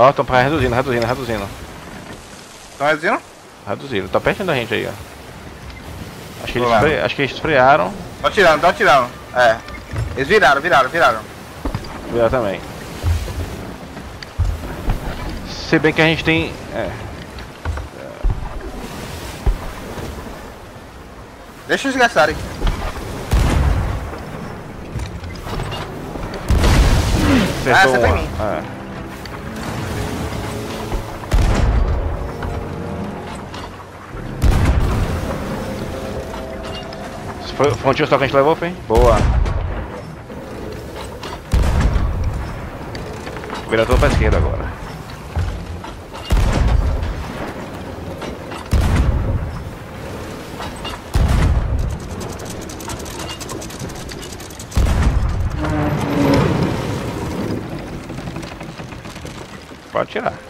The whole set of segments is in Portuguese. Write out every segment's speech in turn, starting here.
Ó, estão reduzindo, reduzindo, reduzindo. Estão reduzindo? Reduzindo. Tá perto da gente aí, ó. Acho que eles, fre... Acho que eles frearam. Tô atirando, tô atirando. É. Eles viraram, viraram, viraram. Eu também. Se bem que a gente tem. É. Deixa eles gastarem. Acertou acertou em mim. É. Foi, foi um tiro só que a gente levou, foi? Boa. Vira tudo pra esquerda agora. Pode tirar.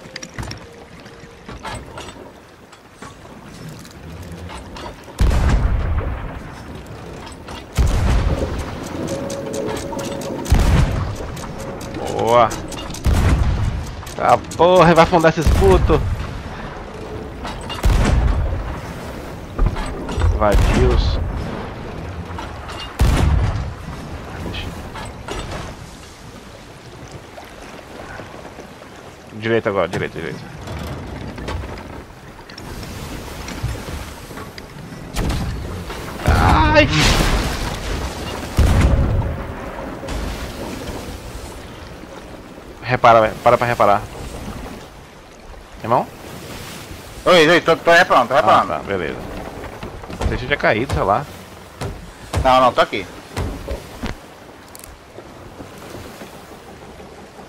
Boa. Ah, porra, vai afundar esses putos. Vadios. Direita agora, direita, direita. Ai! Repara. Para pra reparar. Irmão? Oi, oi, tô, tô reparando, tô Ah, reparando. tá, beleza. Se tinha caído, sei lá. Não, não, tô aqui.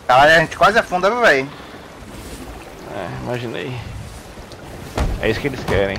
Caralho, a gente quase afunda, velho. É, imaginei. É isso que eles querem.